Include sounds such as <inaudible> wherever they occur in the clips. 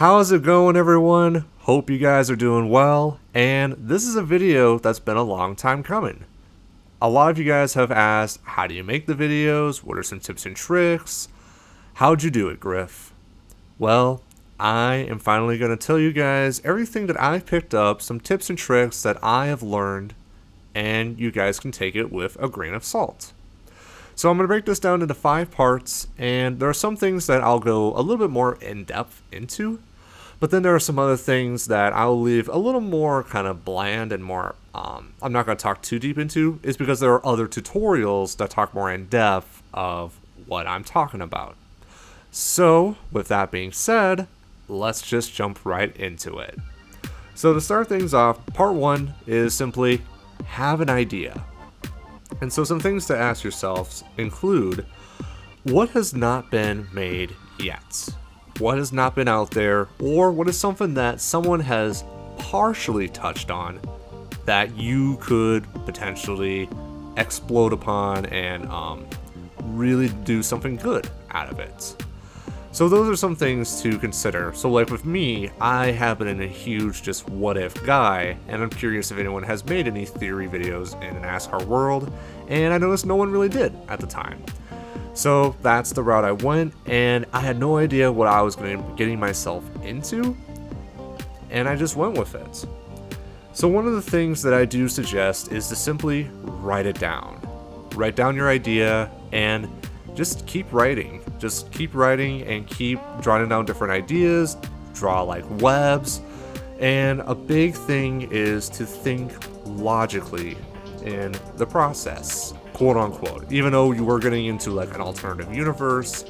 How's it going everyone? Hope you guys are doing well, and this is a video that's been a long time coming. A lot of you guys have asked, how do you make the videos? What are some tips and tricks? How'd you do it, Griff? Well, I am finally going to tell you guys everything that I've picked up, some tips and tricks that I have learned, and you guys can take it with a grain of salt. So I'm going to break this down into five parts, and there are some things that I'll go a little bit more in depth into, but then there are some other things that I'll leave a little more kind of bland and more, um, I'm not going to talk too deep into, is because there are other tutorials that talk more in depth of what I'm talking about. So, with that being said, let's just jump right into it. So to start things off, part one is simply have an idea. And so some things to ask yourselves include, what has not been made yet? What has not been out there, or what is something that someone has partially touched on that you could potentially explode upon and um, really do something good out of it. So those are some things to consider. So like with me, I have been a huge just what if guy, and I'm curious if anyone has made any theory videos in an NASCAR world, and I noticed no one really did at the time. So that's the route I went, and I had no idea what I was going getting myself into, and I just went with it. So one of the things that I do suggest is to simply write it down. Write down your idea and just keep writing. Just keep writing and keep drawing down different ideas, draw like webs, and a big thing is to think logically in the process quote unquote. Even though you were getting into like an alternative universe,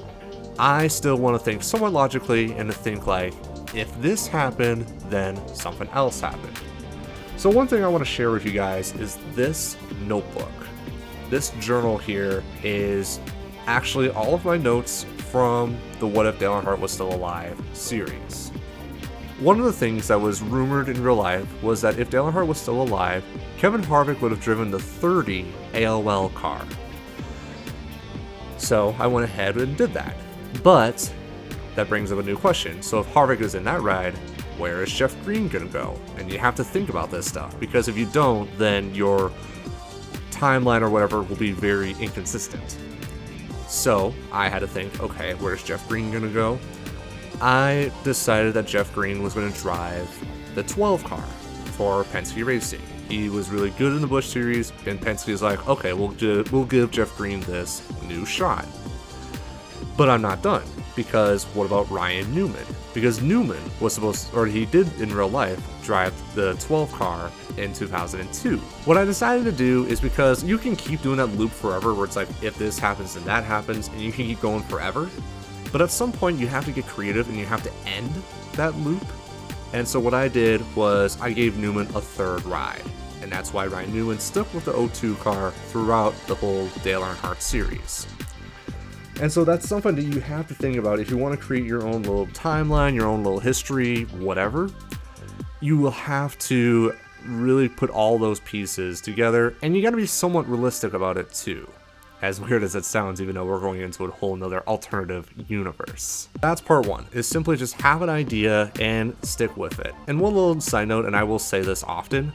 I still want to think somewhat logically and to think like, if this happened, then something else happened. So one thing I want to share with you guys is this notebook. This journal here is actually all of my notes from the What If Dale Earnhardt Was Still Alive series. One of the things that was rumored in real life was that if Dale Earnhardt was still alive, Kevin Harvick would have driven the 30 AOL car. So I went ahead and did that. But that brings up a new question. So if Harvick is in that ride, where is Jeff Green going to go? And you have to think about this stuff because if you don't, then your timeline or whatever will be very inconsistent. So I had to think, okay, where's Jeff Green going to go? I decided that Jeff Green was going to drive the 12 car for Penske Racing. He was really good in the Busch Series, and Penske's like, okay, we'll, we'll give Jeff Green this new shot. But I'm not done, because what about Ryan Newman? Because Newman was supposed, or he did in real life, drive the 12 car in 2002. What I decided to do is because you can keep doing that loop forever, where it's like, if this happens, then that happens, and you can keep going forever. But at some point, you have to get creative and you have to end that loop. And so what I did was I gave Newman a third ride. And that's why Ryan Newman stuck with the O2 car throughout the whole Dale Earnhardt series. And so that's something that you have to think about if you want to create your own little timeline, your own little history, whatever. You will have to really put all those pieces together, and you got to be somewhat realistic about it too as weird as it sounds, even though we're going into a whole nother alternative universe. That's part one, is simply just have an idea and stick with it. And one little side note, and I will say this often,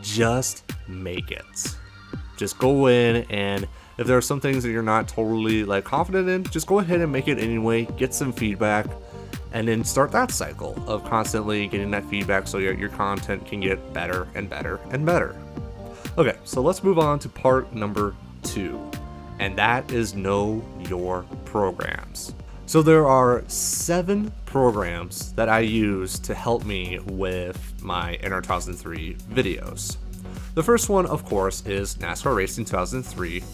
just make it. Just go in and if there are some things that you're not totally like confident in, just go ahead and make it anyway, get some feedback, and then start that cycle of constantly getting that feedback so your, your content can get better and better and better. Okay, so let's move on to part number two and that is Know Your Programs. So there are seven programs that I use to help me with my NR 2003 videos. The first one, of course, is NASCAR Racing 2003,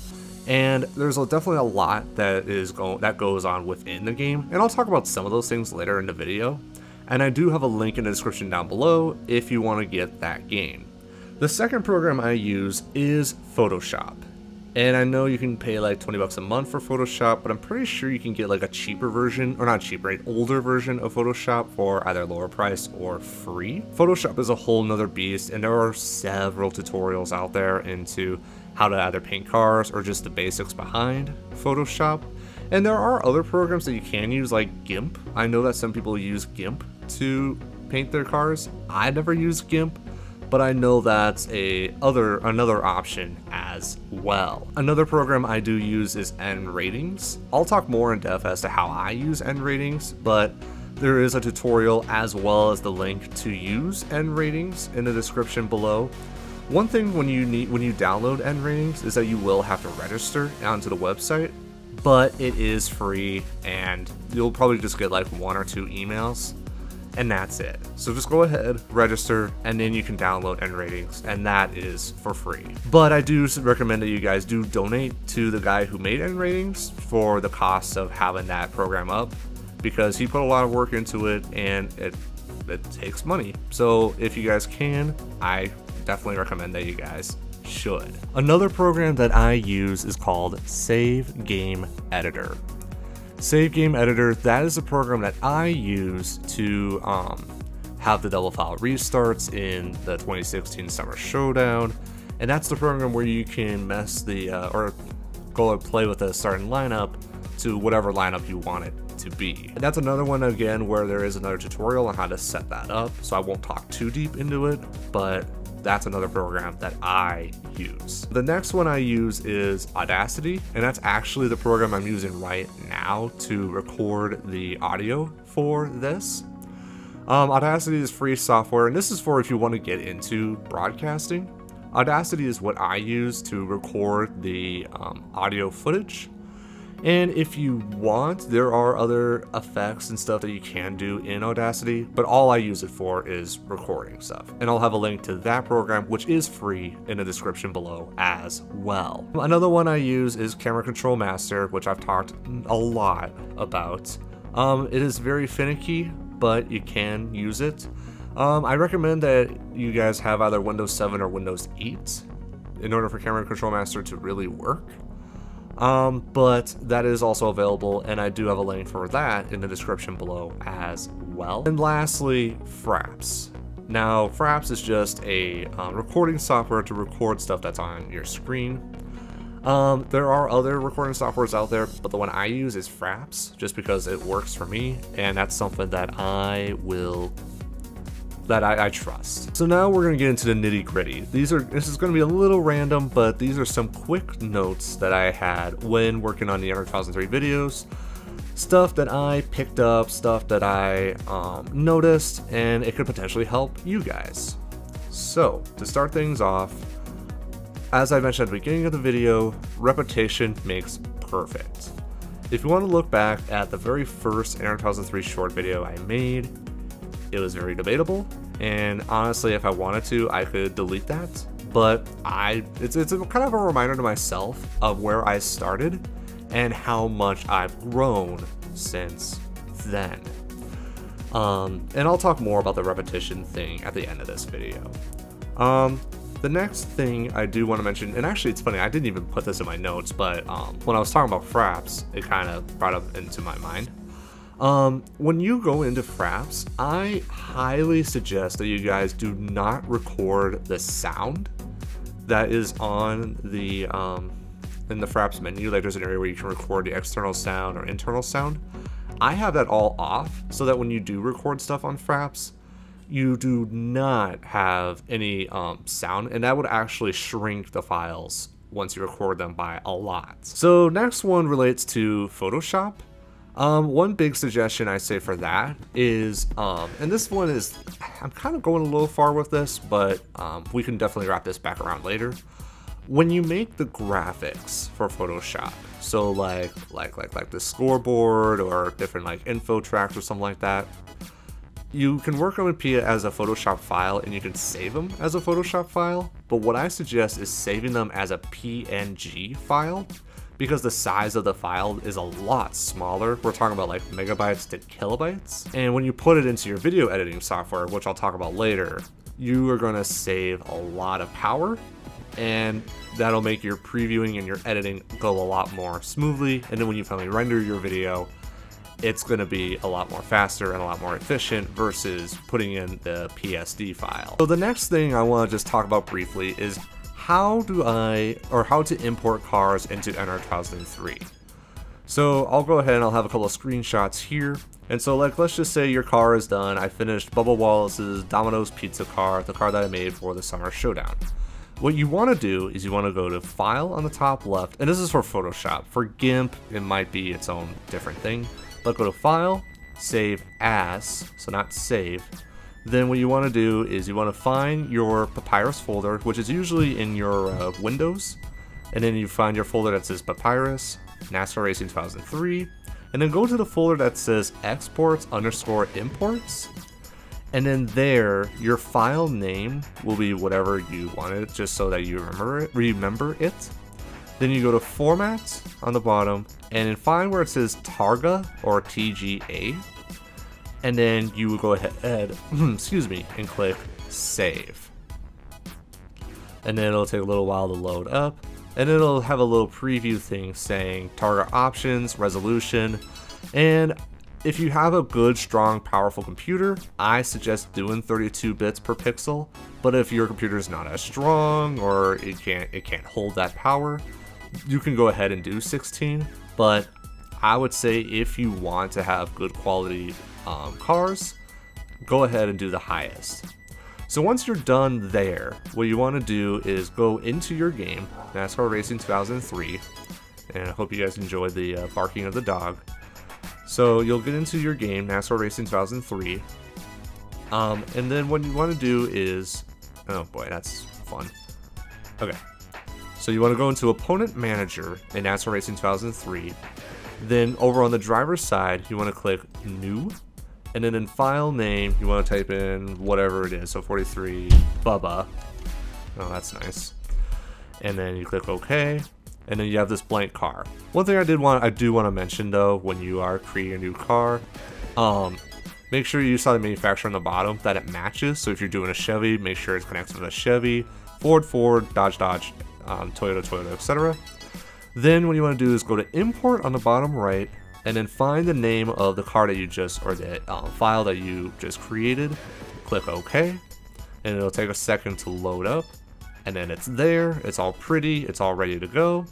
and there's definitely a lot that is go that goes on within the game, and I'll talk about some of those things later in the video. And I do have a link in the description down below if you want to get that game. The second program I use is Photoshop. And I know you can pay like 20 bucks a month for Photoshop, but I'm pretty sure you can get like a cheaper version, or not cheaper, an older version of Photoshop for either lower price or free. Photoshop is a whole nother beast, and there are several tutorials out there into how to either paint cars or just the basics behind Photoshop. And there are other programs that you can use like GIMP. I know that some people use GIMP to paint their cars. I never use GIMP, but I know that's a other another option as well. Another program I do use is NRatings. I'll talk more in depth as to how I use NRatings, but there is a tutorial as well as the link to use NRatings in the description below. One thing when you need when you download NRatings is that you will have to register onto the website, but it is free and you'll probably just get like one or two emails and that's it. So just go ahead, register, and then you can download NRatings, and that is for free. But I do recommend that you guys do donate to the guy who made NRatings for the cost of having that program up, because he put a lot of work into it, and it it takes money. So if you guys can, I definitely recommend that you guys should. Another program that I use is called Save Game Editor. Save Game Editor, that is a program that I use to um, have the double file restarts in the 2016 Summer Showdown. And that's the program where you can mess the, uh, or go and play with a starting lineup to whatever lineup you want it to be. And that's another one again where there is another tutorial on how to set that up, so I won't talk too deep into it, but that's another program that I use. The next one I use is Audacity, and that's actually the program I'm using right now to record the audio for this. Um, Audacity is free software, and this is for if you want to get into broadcasting. Audacity is what I use to record the um, audio footage and if you want, there are other effects and stuff that you can do in Audacity, but all I use it for is recording stuff. And I'll have a link to that program, which is free in the description below as well. Another one I use is Camera Control Master, which I've talked a lot about. Um, it is very finicky, but you can use it. Um, I recommend that you guys have either Windows 7 or Windows 8 in order for Camera Control Master to really work. Um, but that is also available, and I do have a link for that in the description below as well. And lastly, Fraps. Now, Fraps is just a uh, recording software to record stuff that's on your screen. Um, there are other recording softwares out there, but the one I use is Fraps, just because it works for me, and that's something that I will that I, I, trust. So now we're gonna get into the nitty gritty. These are this is gonna be a little random, but these are some quick notes that I had when working on the NR2003 videos. Stuff that I picked up, stuff that I um, noticed, and it could potentially help you guys. So to start things off, as I mentioned at the beginning of the video, repetition makes perfect. If you want to look back at the very first NR2003 short video I made, it was very debatable, and honestly, if I wanted to, I could delete that. But I, it's it's a, kind of a reminder to myself of where I started and how much I've grown since then. Um, and I'll talk more about the repetition thing at the end of this video. Um, the next thing I do want to mention, and actually it's funny, I didn't even put this in my notes, but um, when I was talking about fraps, it kind of brought up into my mind. Um, when you go into Fraps, I highly suggest that you guys do not record the sound that is on the um, in the Fraps menu. Like there's an area where you can record the external sound or internal sound. I have that all off so that when you do record stuff on Fraps, you do not have any um, sound, and that would actually shrink the files once you record them by a lot. So next one relates to Photoshop. Um, one big suggestion I say for that is, um, and this one is, I'm kind of going a little far with this, but um, we can definitely wrap this back around later. When you make the graphics for Photoshop, so like like like like the scoreboard or different like info tracks or something like that, you can work on it as a Photoshop file and you can save them as a Photoshop file. But what I suggest is saving them as a PNG file because the size of the file is a lot smaller. We're talking about like megabytes to kilobytes. And when you put it into your video editing software, which I'll talk about later, you are gonna save a lot of power and that'll make your previewing and your editing go a lot more smoothly. And then when you finally render your video, it's going to be a lot more faster and a lot more efficient versus putting in the PSD file. So the next thing I want to just talk about briefly is how do I, or how to import cars into NR2003. So I'll go ahead and I'll have a couple of screenshots here. And so like, let's just say your car is done. I finished Bubba Wallace's Domino's Pizza car, the car that I made for the Summer Showdown. What you want to do is you want to go to File on the top left, and this is for Photoshop. For GIMP, it might be its own different thing. But go to File, Save As, so not Save. Then what you want to do is you want to find your Papyrus folder, which is usually in your uh, Windows. And then you find your folder that says Papyrus, NASCAR Racing 2003, and then go to the folder that says exports underscore imports. And then there, your file name will be whatever you wanted, just so that you remember it. Remember it. Then you go to Format on the bottom, and then find where it says Targa or TGA. And then you will go ahead, <clears throat> excuse me, and click Save. And then it'll take a little while to load up. And it'll have a little preview thing saying Targa options, resolution, and if you have a good, strong, powerful computer, I suggest doing 32 bits per pixel, but if your computer is not as strong or it can't it can't hold that power, you can go ahead and do 16, but I would say if you want to have good quality um, cars, go ahead and do the highest. So once you're done there, what you want to do is go into your game, NASCAR Racing 2003, and I hope you guys enjoyed the uh, barking of the dog. So you'll get into your game, NASCAR Racing 2003, um, and then what you want to do is, oh boy, that's fun. Okay, so you want to go into Opponent Manager in NASCAR Racing 2003. Then over on the driver's side, you want to click New, and then in file name, you want to type in whatever it is. So 43 Bubba. Oh, that's nice. And then you click OK. And then you have this blank car. One thing I did want, I do want to mention though, when you are creating a new car, um, make sure you saw the manufacturer on the bottom that it matches. So if you're doing a Chevy, make sure it's connected to a Chevy, Ford, Ford, Dodge, Dodge, um, Toyota, Toyota, etc. Then what you want to do is go to import on the bottom right, and then find the name of the car that you just, or the uh, file that you just created, click OK, and it'll take a second to load up, and then it's there, it's all pretty, it's all ready to go,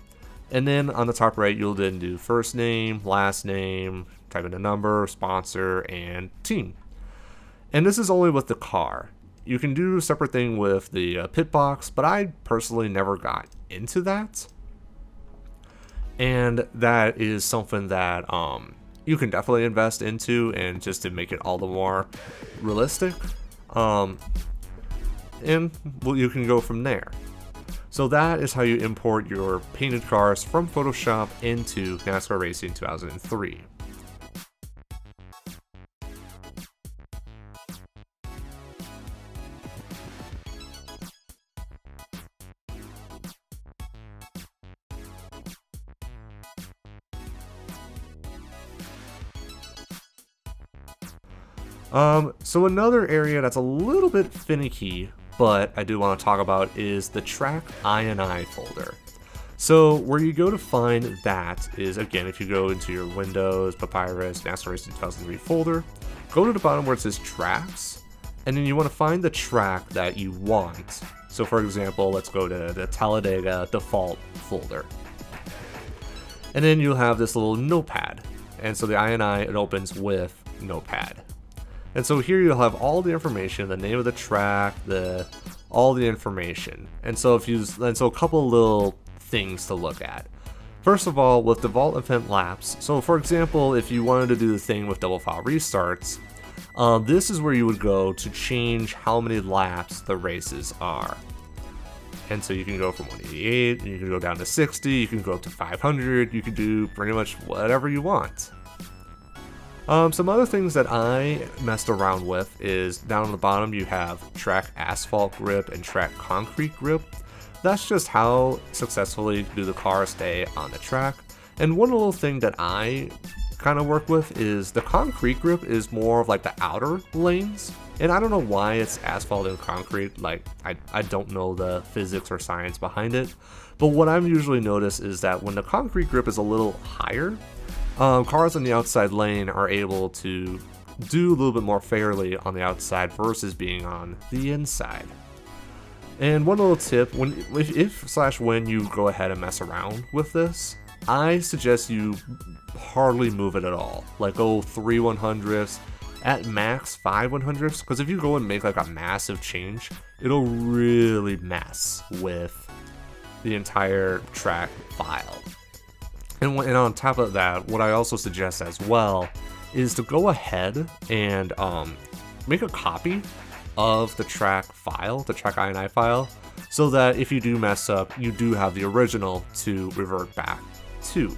and then on the top right, you'll then do first name, last name, type in a number, sponsor, and team. And this is only with the car. You can do a separate thing with the uh, pit box, but I personally never got into that and that is something that um, you can definitely invest into and just to make it all the more realistic um, and well, you can go from there. So that is how you import your painted cars from Photoshop into NASCAR Racing 2003 Um, so another area that's a little bit finicky, but I do want to talk about is the track INI folder. So where you go to find that is, again, if you go into your Windows, Papyrus, NASCAR Racing 2003 folder, go to the bottom where it says tracks, and then you want to find the track that you want. So for example, let's go to the Talladega default folder. And then you'll have this little notepad. And so the INI, it opens with notepad. And so here you'll have all the information, the name of the track, the all the information. And so if you and so a couple little things to look at. First of all, with default event laps, so for example, if you wanted to do the thing with double file restarts, um, this is where you would go to change how many laps the races are. And so you can go from 188, you can go down to 60, you can go up to 500, you can do pretty much whatever you want. Um, some other things that I messed around with is down on the bottom you have track asphalt grip and track concrete grip. That's just how successfully do the cars stay on the track. And one little thing that I kind of work with is the concrete grip is more of like the outer lanes. And I don't know why it's asphalt and concrete, like I, I don't know the physics or science behind it. But what I'm usually notice is that when the concrete grip is a little higher, um, cars on the outside lane are able to do a little bit more fairly on the outside versus being on the inside. And one little tip, when if, if slash when you go ahead and mess around with this, I suggest you hardly move it at all. Like go 3 100ths, at max 5 100ths, because if you go and make like a massive change, it'll really mess with the entire track file. And, and on top of that, what I also suggest as well is to go ahead and um, make a copy of the track file, the track INI file, so that if you do mess up, you do have the original to revert back to.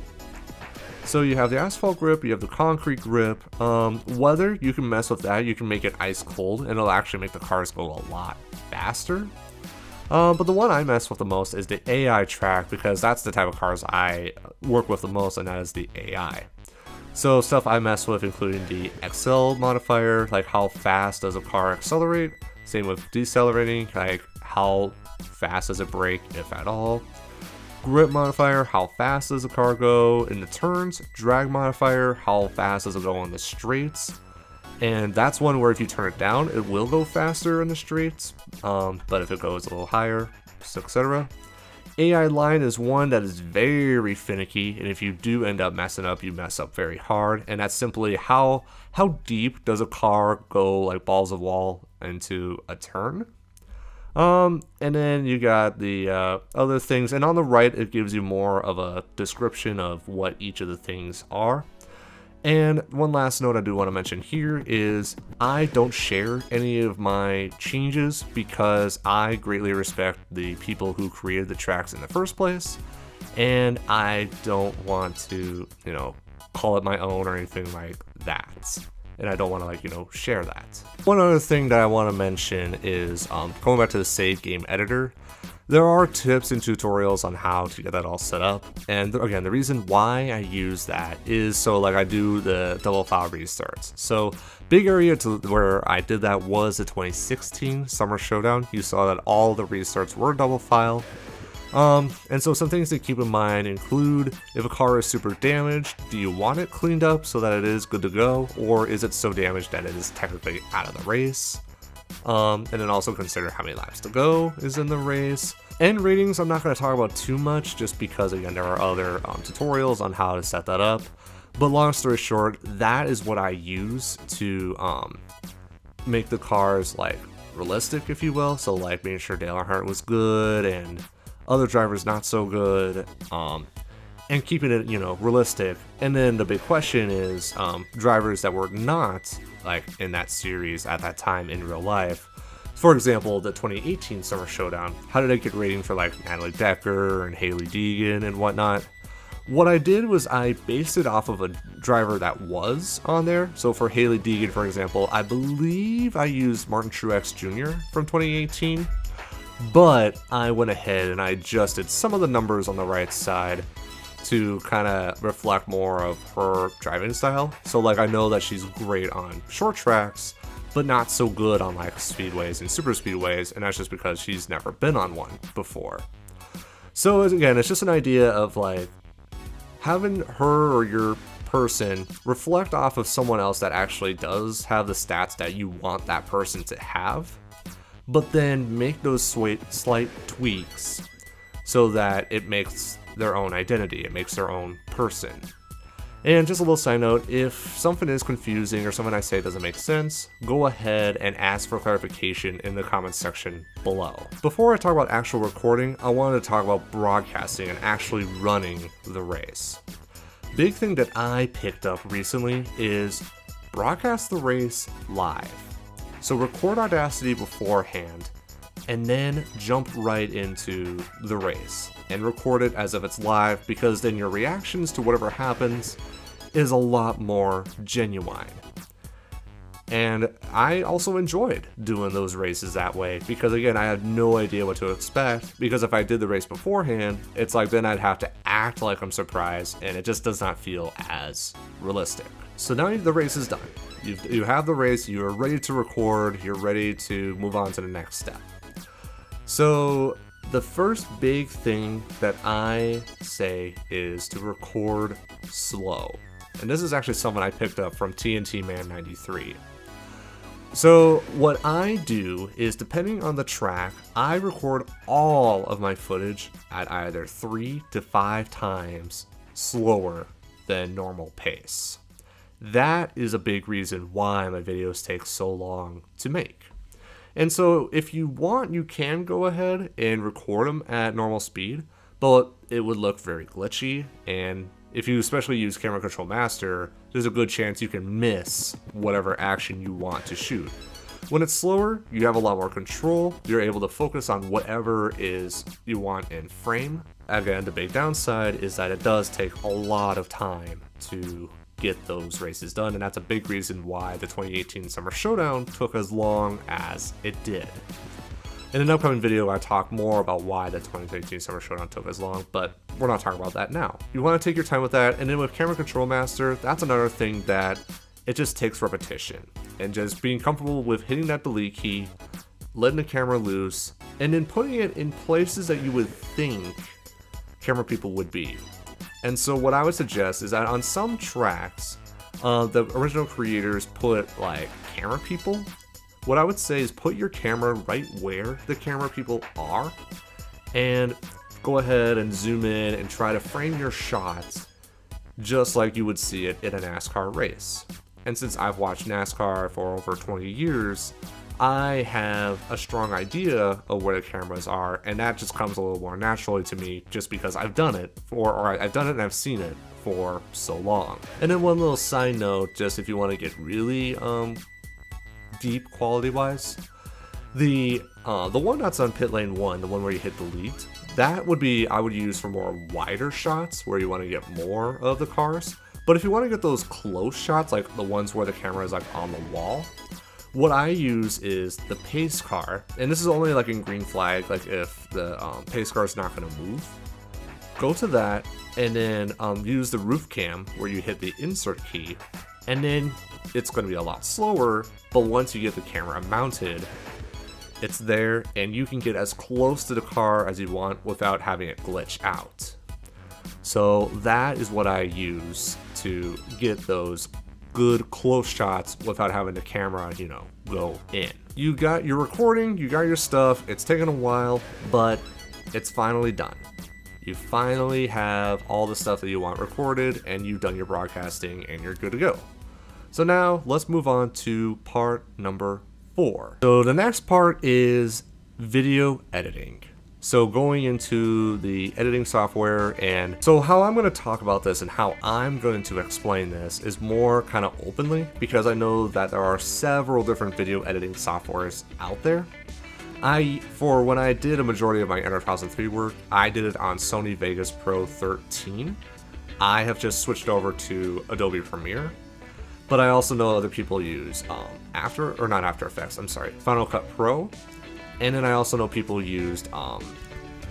So you have the asphalt grip, you have the concrete grip. Um, weather, you can mess with that. You can make it ice cold, and it'll actually make the cars go a lot faster. Um, but the one I mess with the most is the AI track because that's the type of cars I work with the most, and that is the AI. So stuff I mess with including the accel modifier, like how fast does a car accelerate, same with decelerating, like how fast does it brake, if at all. Grip modifier, how fast does a car go in the turns. Drag modifier, how fast does it go on the straights. And that's one where if you turn it down, it will go faster in the streets, um, but if it goes a little higher, etc. AI line is one that is very finicky, and if you do end up messing up, you mess up very hard. And that's simply how how deep does a car go like balls of wall into a turn? Um, and then you got the uh, other things, and on the right it gives you more of a description of what each of the things are. And one last note I do want to mention here is I don't share any of my changes because I greatly respect the people who created the tracks in the first place, and I don't want to, you know, call it my own or anything like that and I don't want to like, you know, share that. One other thing that I want to mention is um, going back to the save game editor. There are tips and tutorials on how to get that all set up. And again, the reason why I use that is so like I do the double file restarts. So big area to where I did that was the 2016 Summer Showdown. You saw that all the restarts were double file. Um, and so some things to keep in mind include if a car is super damaged, do you want it cleaned up so that it is good to go, or is it so damaged that it is technically out of the race? Um, and then also consider how many laps to go is in the race. NRatings, I'm not going to talk about too much just because, again, there are other um, tutorials on how to set that up. But long story short, that is what I use to um, make the cars like realistic, if you will. So, like making sure Dale Earnhardt was good and other drivers not so good, um, and keeping it, you know, realistic. And then the big question is um, drivers that were not like in that series at that time in real life. For example, the 2018 Summer Showdown. How did I get rating for like Natalie Decker and Hailie Deegan and whatnot? What I did was I based it off of a driver that was on there. So for Hailie Deegan, for example, I believe I used Martin Truex Jr. from 2018 but I went ahead and I adjusted some of the numbers on the right side to kind of reflect more of her driving style. So like I know that she's great on short tracks, but not so good on like speedways and super speedways, and that's just because she's never been on one before. So again, it's just an idea of like having her or your person reflect off of someone else that actually does have the stats that you want that person to have but then make those slight tweaks so that it makes their own identity, it makes their own person. And just a little side note, if something is confusing or something I say doesn't make sense, go ahead and ask for clarification in the comments section below. Before I talk about actual recording, I wanted to talk about broadcasting and actually running the race. Big thing that I picked up recently is broadcast the race live. So record Audacity beforehand and then jump right into the race and record it as if it's live because then your reactions to whatever happens is a lot more genuine. And I also enjoyed doing those races that way because again, I had no idea what to expect because if I did the race beforehand, it's like then I'd have to act like I'm surprised and it just does not feel as realistic. So now the race is done. You've, you have the race, you are ready to record, you're ready to move on to the next step. So, the first big thing that I say is to record slow. And this is actually something I picked up from TNT Man 93. So, what I do is depending on the track, I record all of my footage at either three to five times slower than normal pace. That is a big reason why my videos take so long to make. And so if you want, you can go ahead and record them at normal speed, but it would look very glitchy. And if you especially use Camera Control Master, there's a good chance you can miss whatever action you want to shoot. When it's slower, you have a lot more control. You're able to focus on whatever is you want in frame. Again, the big downside is that it does take a lot of time to get those races done, and that's a big reason why the 2018 Summer Showdown took as long as it did. In an upcoming video, I talk more about why the 2018 Summer Showdown took as long, but we're not talking about that now. You want to take your time with that, and then with Camera Control Master, that's another thing that it just takes repetition, and just being comfortable with hitting that delete key, letting the camera loose, and then putting it in places that you would think camera people would be. And so what I would suggest is that on some tracks, uh, the original creators put like camera people. What I would say is put your camera right where the camera people are and go ahead and zoom in and try to frame your shots just like you would see it in a NASCAR race. And since I've watched NASCAR for over 20 years, I have a strong idea of where the cameras are, and that just comes a little more naturally to me just because I've done it for, or I've done it and I've seen it for so long. And then one little side note, just if you want to get really um, deep quality wise, the uh, the one that's on pit lane one, the one where you hit delete, that would be I would use for more wider shots where you want to get more of the cars. But if you want to get those close shots, like the ones where the camera is like on the wall, what I use is the pace car, and this is only like in green flag, like if the um, pace car is not going to move. Go to that, and then um, use the roof cam where you hit the insert key, and then it's going to be a lot slower, but once you get the camera mounted, it's there, and you can get as close to the car as you want without having it glitch out. So that is what I use to get those good close shots without having the camera, you know, go in. You got your recording, you got your stuff, it's taken a while, but it's finally done. You finally have all the stuff that you want recorded and you've done your broadcasting and you're good to go. So now let's move on to part number four. So the next part is video editing. So going into the editing software and so how I'm going to talk about this and how I'm going to explain this is more kind of openly because I know that there are several different video editing softwares out there. I, for when I did a majority of my Enter 1003 work, I did it on Sony Vegas Pro 13. I have just switched over to Adobe Premiere, but I also know other people use um, After, or not After Effects, I'm sorry, Final Cut Pro and then I also know people used um,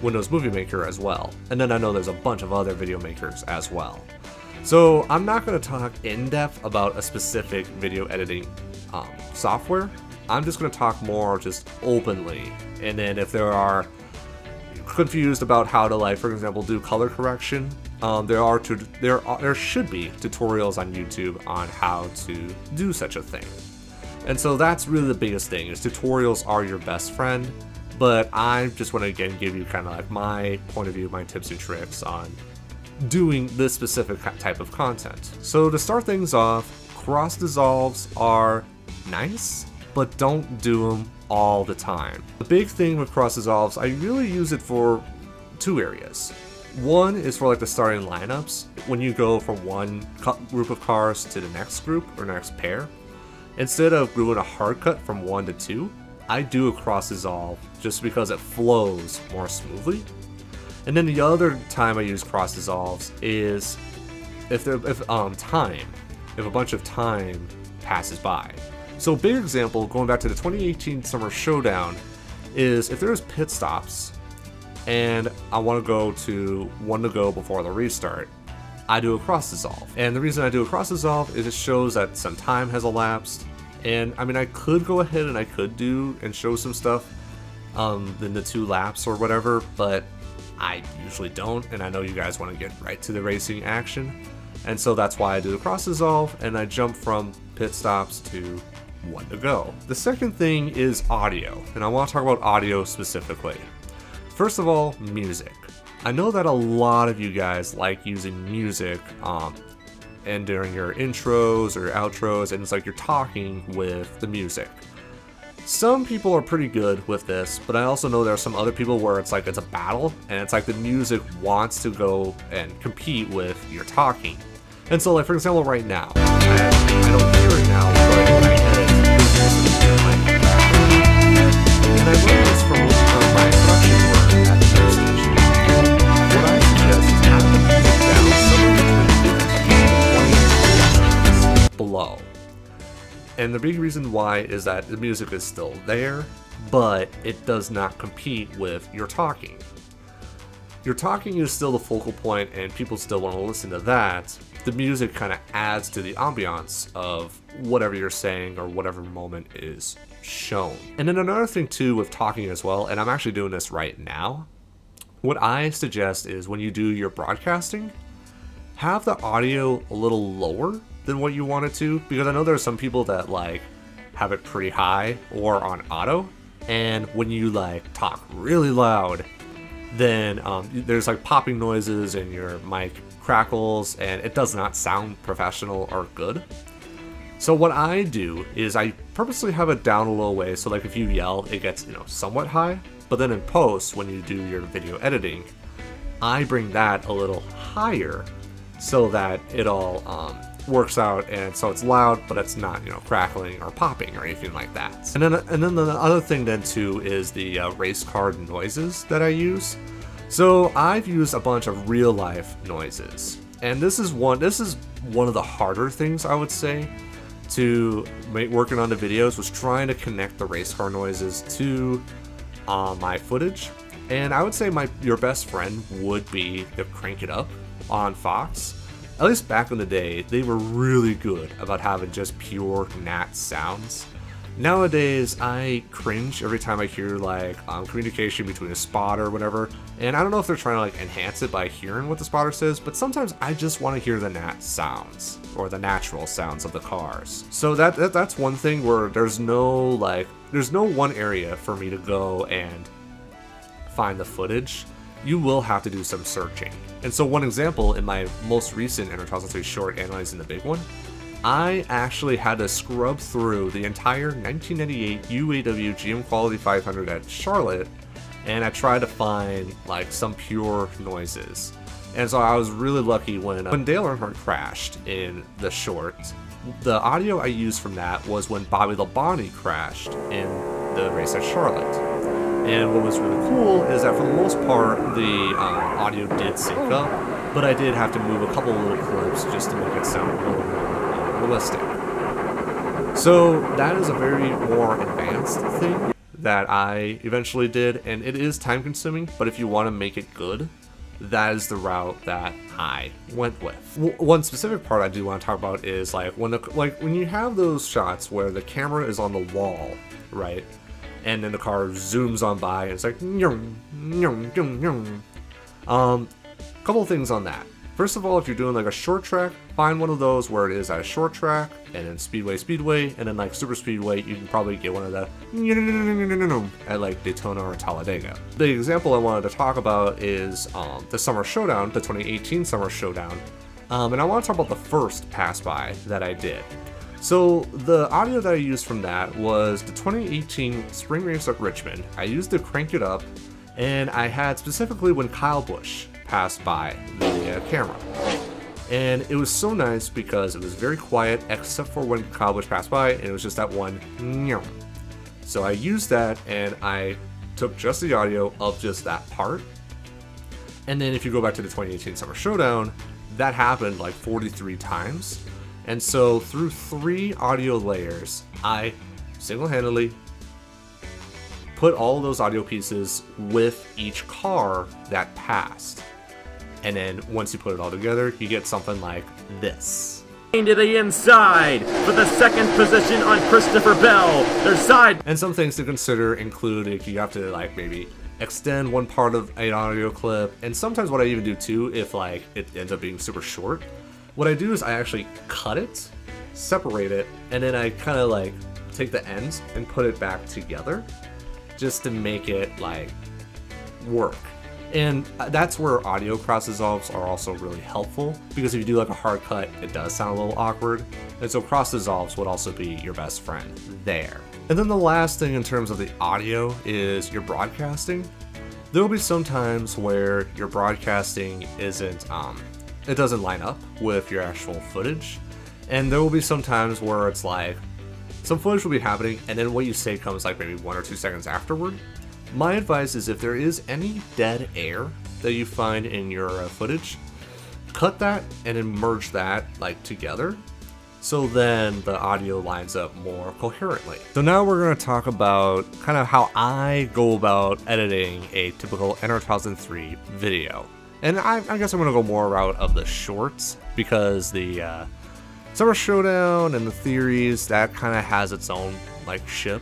Windows Movie Maker as well. And then I know there's a bunch of other video makers as well. So I'm not going to talk in depth about a specific video editing um, software. I'm just going to talk more just openly. And then if there are confused about how to like, for example, do color correction, um, there are there are, there should be tutorials on YouTube on how to do such a thing. And so that's really the biggest thing is tutorials are your best friend. But I just want to again give you kind of like my point of view, my tips and tricks on doing this specific type of content. So to start things off, cross dissolves are nice, but don't do them all the time. The big thing with cross dissolves, I really use it for two areas. One is for like the starting lineups, when you go from one group of cars to the next group or next pair. Instead of doing a hard cut from 1 to 2, I do a cross dissolve just because it flows more smoothly. And then the other time I use cross dissolves is if there if um time, if a bunch of time passes by. So a big example going back to the 2018 Summer Showdown is if there's pit stops and I want to go to one to go before the restart, I do a cross dissolve. And the reason I do a cross dissolve is it shows that some time has elapsed and I mean, I could go ahead and I could do and show some stuff um, in the two laps or whatever, but I usually don't. And I know you guys want to get right to the racing action. And so that's why I do the cross dissolve and I jump from pit stops to one to go. The second thing is audio, and I want to talk about audio specifically. First of all, music. I know that a lot of you guys like using music um, and during your intros or outros, and it's like you're talking with the music. Some people are pretty good with this, but I also know there are some other people where it's like it's a battle, and it's like the music wants to go and compete with your talking. And so, like for example, right now, I, don't hear it now, but I edit, and I learned this from somewhere between 20 and. And the big reason why is that the music is still there, but it does not compete with your talking. Your talking is still the focal point, and people still want to listen to that. The music kind of adds to the ambiance of whatever you're saying or whatever moment is shown. And then another thing, too, with talking as well, and I'm actually doing this right now, what I suggest is when you do your broadcasting, have the audio a little lower than what you want it to because I know there are some people that like have it pretty high or on auto and when you like talk really loud then um, there's like popping noises and your mic crackles and it does not sound professional or good. So what I do is I purposely have it down a little way so like if you yell it gets you know somewhat high but then in post when you do your video editing I bring that a little higher so that it all um, works out and so it's loud but it's not you know crackling or popping or anything like that. And then and then the other thing then too is the uh, race car noises that i use. So i've used a bunch of real life noises. And this is one this is one of the harder things i would say to make working on the videos was trying to connect the race car noises to uh, my footage. And i would say my your best friend would be the crank it up on fox at least back in the day, they were really good about having just pure nat sounds. Nowadays, I cringe every time I hear like um, communication between a spotter or whatever, and I don't know if they're trying to like enhance it by hearing what the spotter says, but sometimes I just want to hear the nat sounds or the natural sounds of the cars. So that, that that's one thing where there's no like there's no one area for me to go and find the footage you will have to do some searching. And so one example in my most recent Enter 3 short analyzing the big one, I actually had to scrub through the entire 1998 UAW GM Quality 500 at Charlotte, and I tried to find like some pure noises. And so I was really lucky when uh, when Dale Earnhardt crashed in the short. The audio I used from that was when Bobby Labonte crashed in the race at Charlotte. And what was really cool is that for the most part, the um, audio did sync up, but I did have to move a couple little clips just to make it sound a little more uh, realistic. So that is a very more advanced thing that I eventually did, and it is time consuming, but if you want to make it good, that is the route that I went with. W one specific part I do want to talk about is like when the like when you have those shots where the camera is on the wall, right? And then the car zooms on by and it's like nyum, um couple things on that. First of all if you're doing like a short track find one of those where it is at a short track and then speedway speedway and then like super speedway you can probably get one of the at like daytona or talladega. The example i wanted to talk about is um, the summer showdown the 2018 summer showdown. Um, and i want to talk about the first pass by that i did so the audio that I used from that was the 2018 Spring Race at Richmond. I used to crank it up, and I had specifically when Kyle Busch passed by the uh, camera. And it was so nice because it was very quiet except for when Kyle Busch passed by, and it was just that one. So I used that, and I took just the audio of just that part. And then if you go back to the 2018 Summer Showdown, that happened like 43 times. And so through three audio layers, I single-handedly put all those audio pieces with each car that passed. And then once you put it all together, you get something like this. To the inside for the second position on Christopher Bell. Their side. And some things to consider include if you have to like maybe extend one part of an audio clip. And sometimes what I even do too, if like it ends up being super short, what I do is I actually cut it, separate it, and then I kind of like take the ends and put it back together just to make it like work. And uh, that's where audio cross dissolves are also really helpful because if you do like a hard cut, it does sound a little awkward. And so cross dissolves would also be your best friend there. And then the last thing in terms of the audio is your broadcasting. There will be some times where your broadcasting isn't, um, it doesn't line up with your actual footage. And there will be some times where it's like, some footage will be happening and then what you say comes like maybe one or two seconds afterward. My advice is if there is any dead air that you find in your uh, footage, cut that and then merge that like together so then the audio lines up more coherently. So now we're going to talk about kind of how I go about editing a typical NR 2003 video. And I, I guess I'm going to go more route of the shorts because the uh, Summer Showdown and the theories, that kind of has its own like ship.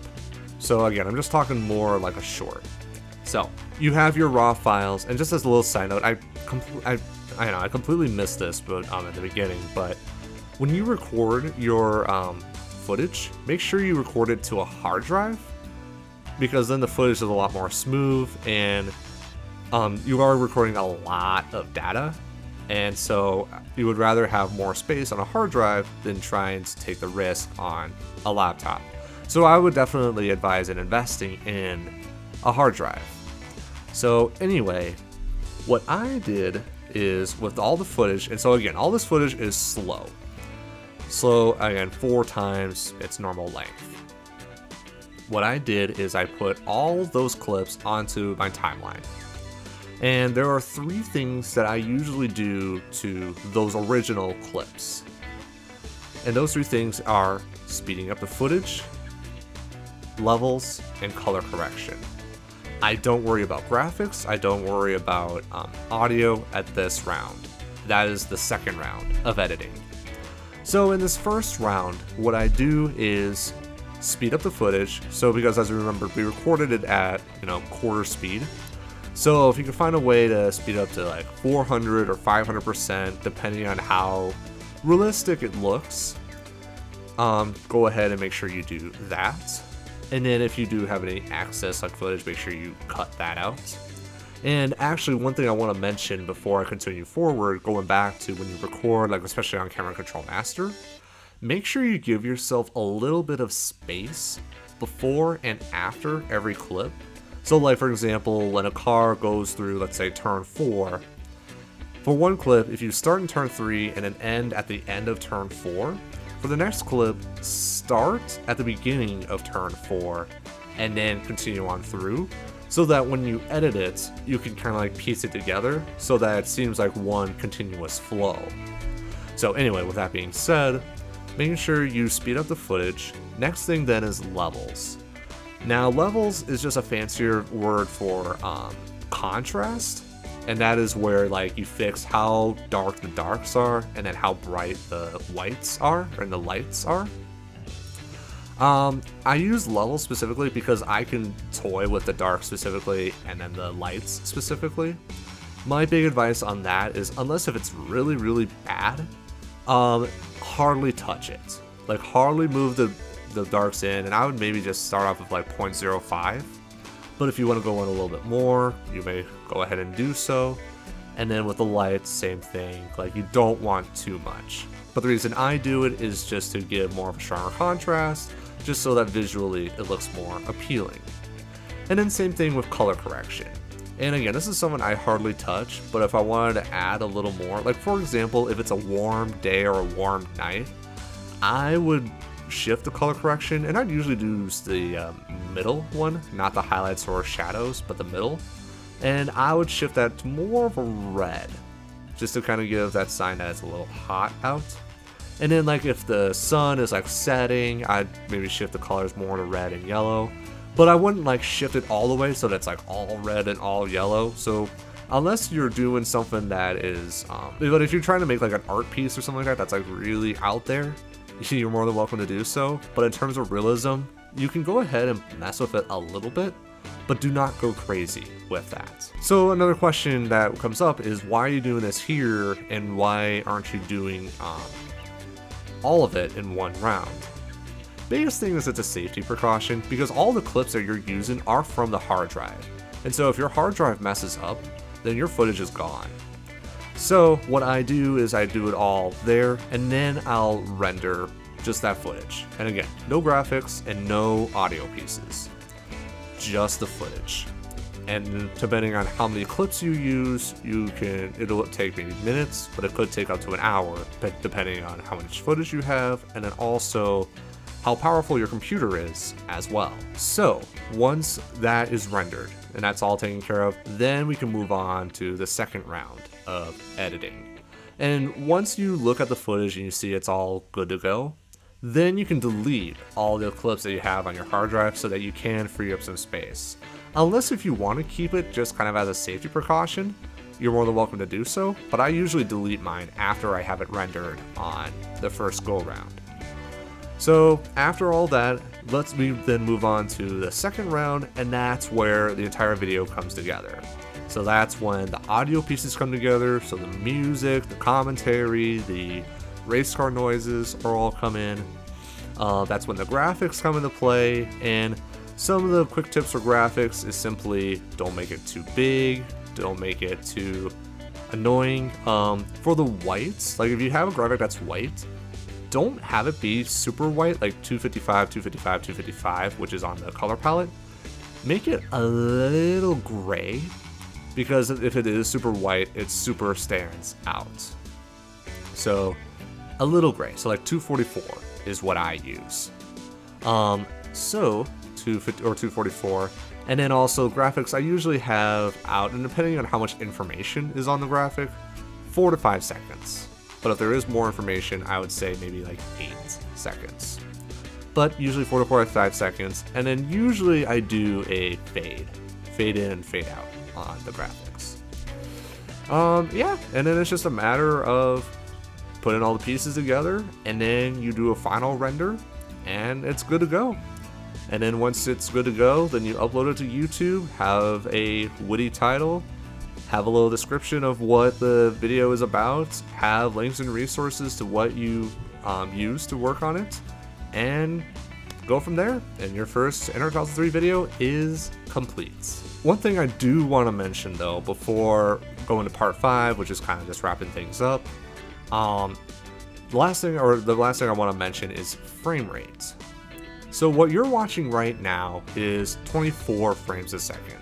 So again, I'm just talking more like a short. So you have your raw files, and just as a little side note, I, compl- I, I know I completely missed this, but um, at the beginning, but when you record your um, footage, make sure you record it to a hard drive because then the footage is a lot more smooth and um, you are recording a lot of data. And so you would rather have more space on a hard drive than trying to take the risk on a laptop. So I would definitely advise in investing in a hard drive. So anyway, what I did is with all the footage, and so again, all this footage is slow slow again four times its normal length. What I did is I put all those clips onto my timeline. And there are three things that I usually do to those original clips. And those three things are speeding up the footage, levels, and color correction. I don't worry about graphics, I don't worry about um, audio at this round. That is the second round of editing. So in this first round, what I do is speed up the footage. So because as you remember, we recorded it at, you know, quarter speed. So if you can find a way to speed up to like 400 or 500%, depending on how realistic it looks, um, go ahead and make sure you do that. And then if you do have any access like footage, make sure you cut that out. And actually, one thing I want to mention before I continue forward, going back to when you record, like especially on Camera Control Master, make sure you give yourself a little bit of space before and after every clip. So like for example, when a car goes through, let's say turn 4, for one clip, if you start in turn 3 and then end at the end of turn 4, for the next clip, start at the beginning of turn 4 and then continue on through so that when you edit it, you can kind of like piece it together so that it seems like one continuous flow. So anyway, with that being said, making sure you speed up the footage. Next thing then is levels. Now levels is just a fancier word for um, contrast, and that is where like you fix how dark the darks are and then how bright the whites are and the lights are. Um, I use levels specifically because I can toy with the dark specifically and then the lights specifically. My big advice on that is unless if it's really, really bad, um, hardly touch it. Like hardly move the, the darks in and I would maybe just start off with like 0.05. But if you want to go in a little bit more, you may go ahead and do so. And then with the lights, same thing. Like you don't want too much. But the reason I do it is just to give more of a stronger contrast just so that visually it looks more appealing. And then same thing with color correction. And again, this is something I hardly touch, but if I wanted to add a little more, like for example, if it's a warm day or a warm night, I would shift the color correction, and I'd usually use the um, middle one, not the highlights or shadows, but the middle. And I would shift that to more of a red, just to kind of give that sign that it's a little hot out. And then like if the sun is like setting, I'd maybe shift the colors more to red and yellow. But I wouldn't like shift it all the way so that's like all red and all yellow. So unless you're doing something that is, um, but if you're trying to make like an art piece or something like that, that's like really out there, <laughs> you're more than welcome to do so. But in terms of realism, you can go ahead and mess with it a little bit, but do not go crazy with that. So another question that comes up is why are you doing this here and why aren't you doing um, all of it in one round. Biggest thing is it's a safety precaution because all the clips that you're using are from the hard drive. And so if your hard drive messes up, then your footage is gone. So what I do is I do it all there, and then I'll render just that footage. And again, no graphics and no audio pieces, just the footage. And depending on how many clips you use, you can it'll take maybe minutes, but it could take up to an hour, depending on how much footage you have, and then also how powerful your computer is as well. So once that is rendered and that's all taken care of, then we can move on to the second round of editing. And once you look at the footage and you see it's all good to go, then you can delete all the clips that you have on your hard drive so that you can free up some space. Unless if you want to keep it just kind of as a safety precaution, you're more than welcome to do so, but I usually delete mine after I have it rendered on the first go round. So after all that, let's then move on to the second round, and that's where the entire video comes together. So that's when the audio pieces come together, so the music, the commentary, the race car noises are all come in. Uh, that's when the graphics come into play, and some of the quick tips for graphics is simply don't make it too big, don't make it too annoying. Um, for the whites, like if you have a graphic that's white, don't have it be super white, like 255, 255, 255, which is on the color palette. Make it a little gray, because if it is super white, it super stands out. So, a little gray. So like 244 is what I use. Um, so 250 or 244, and then also graphics I usually have out, and depending on how much information is on the graphic, four to five seconds. But if there is more information, I would say maybe like 8 seconds. But usually 4 to 4 to 5 seconds, and then usually I do a fade. Fade in fade out on the graphics. Um, yeah, and then it's just a matter of putting all the pieces together, and then you do a final render, and it's good to go. And then once it's good to go, then you upload it to YouTube, have a witty title, have a little description of what the video is about, have links and resources to what you um, use to work on it, and go from there. And your first Enter 3 video is complete. One thing I do want to mention though, before going to part 5, which is kind of just wrapping things up, um, the last thing, or the last thing I want to mention is frame rates. So what you're watching right now is 24 frames a second.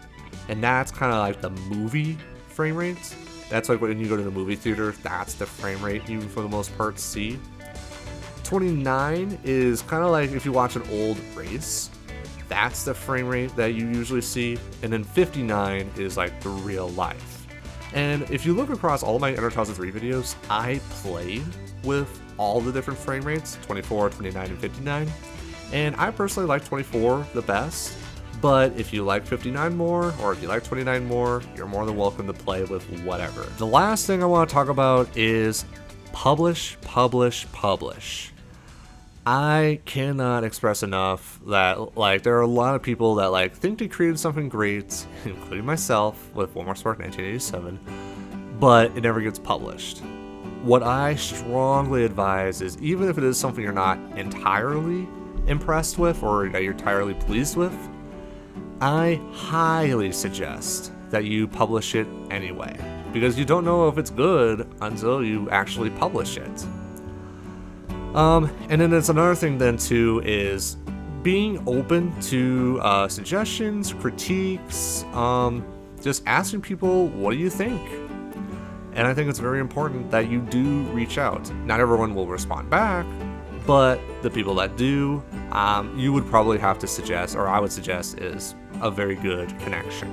And that's kind of like the movie frame rates. That's like when you go to the movie theater, that's the frame rate you, for the most part, see. 29 is kind of like if you watch an old race, that's the frame rate that you usually see. And then 59 is like the real life. And if you look across all my Enter 3 videos, I played with all the different frame rates 24, 29, and 59. And I personally like 24 the best. But if you like 59 more, or if you like 29 more, you're more than welcome to play with whatever. The last thing I want to talk about is publish, publish, publish. I cannot express enough that like there are a lot of people that like think they created something great, <laughs> including myself with Walmart Spark 1987, but it never gets published. What I strongly advise is even if it is something you're not entirely impressed with or that you're entirely pleased with, I highly suggest that you publish it anyway, because you don't know if it's good until you actually publish it. Um, and then there's another thing then too is being open to uh, suggestions, critiques, um, just asking people, what do you think? And I think it's very important that you do reach out. Not everyone will respond back, but the people that do, um, you would probably have to suggest, or I would suggest, is a very good connection.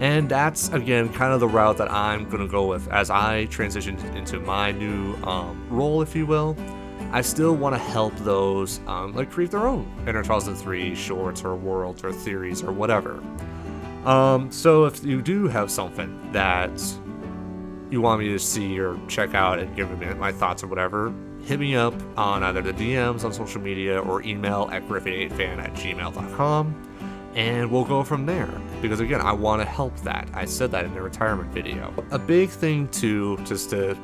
And that's again kind of the route that I'm going to go with as I transition into my new um, role, if you will. I still want to help those um, like create their own Enter 3 shorts or worlds or theories or whatever. Um, so if you do have something that you want me to see or check out and give me my thoughts or whatever, hit me up on either the DMs on social media or email at griff88fan at gmail.com and we'll go from there. Because again, I want to help that. I said that in the retirement video. A big thing too, just to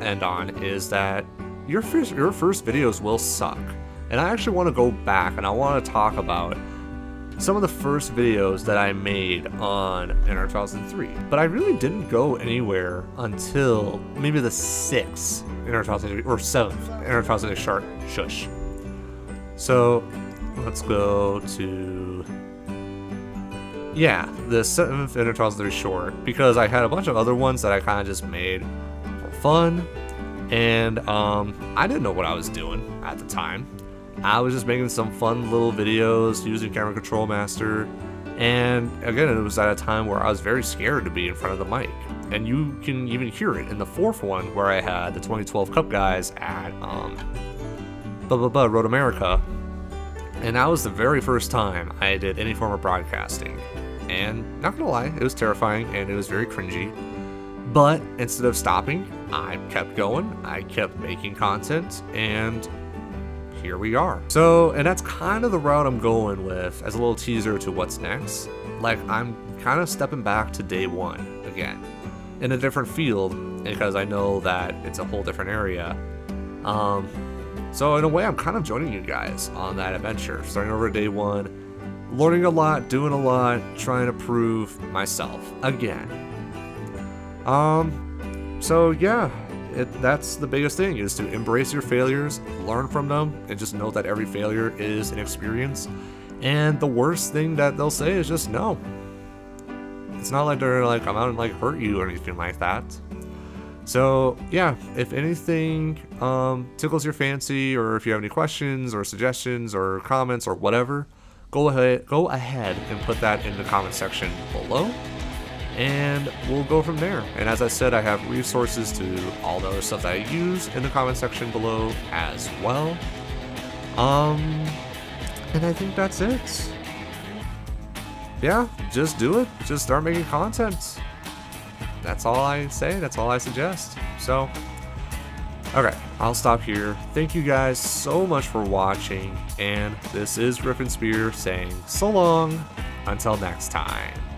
end on, is that your first, your first videos will suck. And I actually want to go back and I want to talk about some of the first videos that I made on NR2003. But I really didn't go anywhere until maybe the sixth NR2003 or seventh NR2003 Shark Shush. So let's go to yeah, the seventh NR2003 short because I had a bunch of other ones that I kind of just made for fun, and um, I didn't know what I was doing at the time. I was just making some fun little videos using Camera Control Master. And again, it was at a time where I was very scared to be in front of the mic. And you can even hear it in the fourth one where I had the 2012 Cup guys at um, blah blah blah Road America. And that was the very first time I did any form of broadcasting. And not gonna lie, it was terrifying and it was very cringy. But instead of stopping, I kept going, I kept making content, and here we are. So, and that's kind of the route I'm going with as a little teaser to what's next. Like, I'm kind of stepping back to day one again in a different field because I know that it's a whole different area. Um, so, in a way, I'm kind of joining you guys on that adventure, starting over day one, learning a lot, doing a lot, trying to prove myself again. Um, so yeah, it, that's the biggest thing is to embrace your failures, learn from them, and just know that every failure is an experience. And the worst thing that they'll say is just no. It's not like they're like, I'm out and like hurt you or anything like that. So yeah, if anything um, tickles your fancy, or if you have any questions or suggestions or comments or whatever, go ahead, go ahead and put that in the comment section below and we'll go from there. And as I said, I have resources to all the other stuff that I use in the comment section below as well. Um, and I think that's it. Yeah, just do it. Just start making content. That's all I say. That's all I suggest. So, okay, I'll stop here. Thank you guys so much for watching. And this is Griffin Spier saying so long until next time.